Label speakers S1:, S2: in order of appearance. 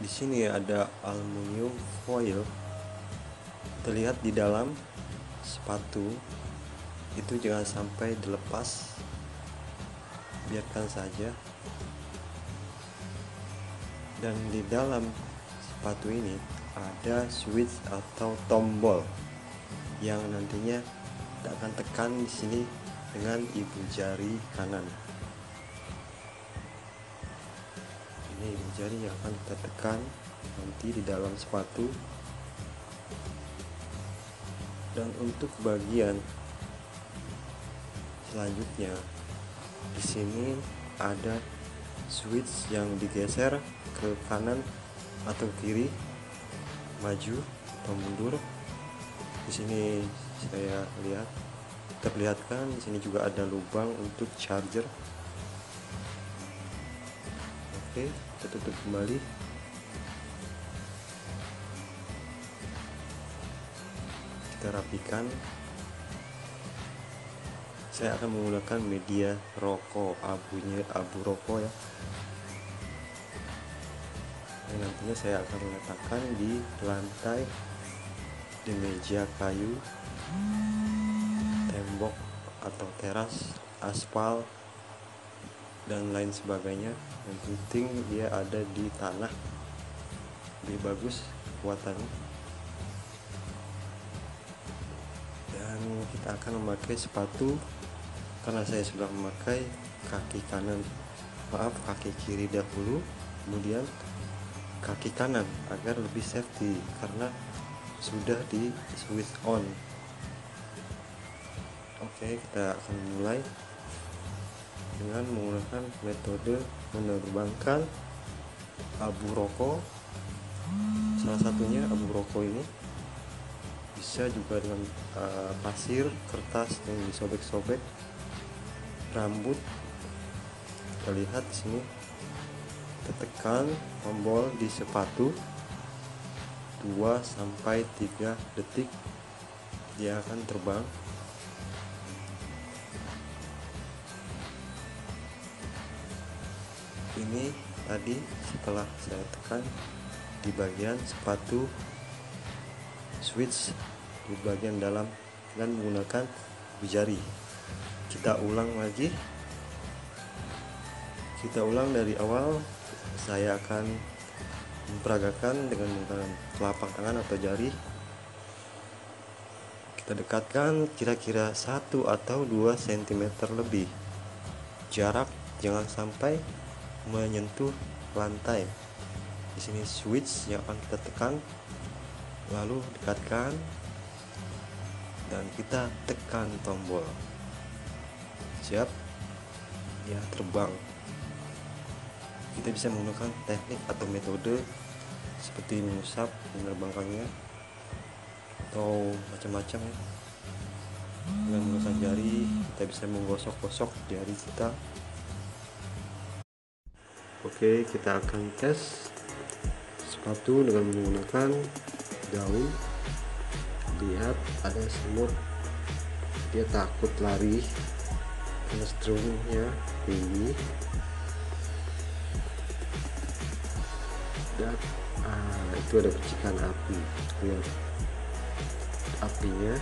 S1: di sini ada aluminium foil. Terlihat di dalam sepatu. Itu jangan sampai dilepas. Biarkan saja. Dan di dalam sepatu ini ada switch atau tombol yang nantinya akan tekan di sini dengan ibu jari kanan ini jari yang akan kita tekan nanti di dalam sepatu. Dan untuk bagian selanjutnya di sini ada switch yang digeser ke kanan atau kiri maju atau mundur. Di sini saya lihat terlihatkan di sini juga ada lubang untuk charger oke kita tutup kembali. Kita rapikan. Saya akan menggunakan media rokok abunya abu rokok ya. Dan nantinya saya akan meletakkan di lantai di meja kayu tembok atau teras aspal dan lain sebagainya. Yang penting dia ada di tanah. Lebih bagus kekuatannya. Dan kita akan memakai sepatu. Karena saya sudah memakai kaki kanan. Maaf kaki kiri dahulu. Kemudian kaki kanan agar lebih safety. Karena sudah di switch on. Oke kita akan mulai dengan menggunakan metode menerbangkan abu rokok. Salah satunya abu rokok ini bisa juga dengan uh, pasir kertas yang disobek-sobek. Rambut kita lihat di sini kita tekan tombol di sepatu. 2 sampai 3 detik dia akan terbang ini tadi setelah saya tekan di bagian sepatu switch di bagian dalam dengan menggunakan jari kita ulang lagi. Kita ulang dari awal. Saya akan memperagakan dengan menggunakan telapak tangan atau jari. Kita dekatkan kira-kira 1 atau 2 cm lebih. Jarak jangan sampai menyentuh lantai. Di sini switch yang akan kita tekan lalu dekatkan dan kita tekan tombol. Siap? Ya terbang. Kita bisa menggunakan teknik atau metode seperti mengusap menerbangkannya atau macam-macam. Dengan menggunakan jari kita bisa menggosok-gosok jari kita oke kita akan tes sepatu dengan menggunakan daun. Lihat ada semut. Dia takut lari karena tinggi dan ah, itu ada percikan api. Lihat apinya